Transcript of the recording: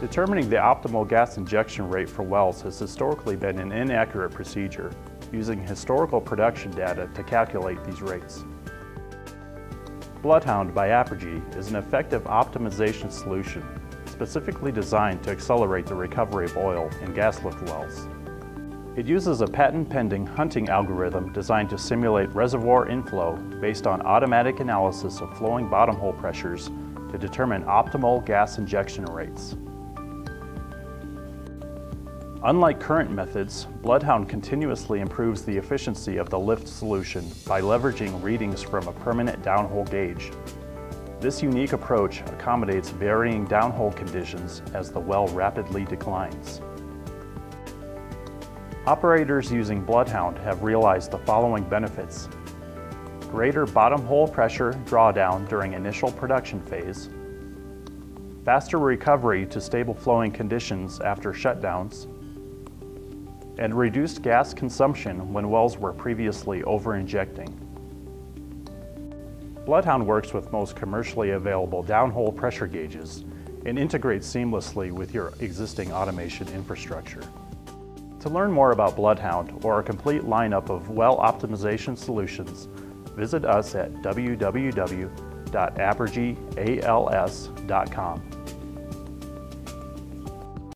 Determining the optimal gas injection rate for wells has historically been an inaccurate procedure, using historical production data to calculate these rates. Bloodhound by Apergy is an effective optimization solution specifically designed to accelerate the recovery of oil in gas lift wells. It uses a patent-pending hunting algorithm designed to simulate reservoir inflow based on automatic analysis of flowing bottom hole pressures to determine optimal gas injection rates. Unlike current methods, Bloodhound continuously improves the efficiency of the lift solution by leveraging readings from a permanent downhole gauge. This unique approach accommodates varying downhole conditions as the well rapidly declines. Operators using Bloodhound have realized the following benefits. Greater bottom hole pressure drawdown during initial production phase, faster recovery to stable flowing conditions after shutdowns, and reduced gas consumption when wells were previously over-injecting. Bloodhound works with most commercially available downhole pressure gauges and integrates seamlessly with your existing automation infrastructure. To learn more about Bloodhound or a complete lineup of well optimization solutions, visit us at www.apergyals.com.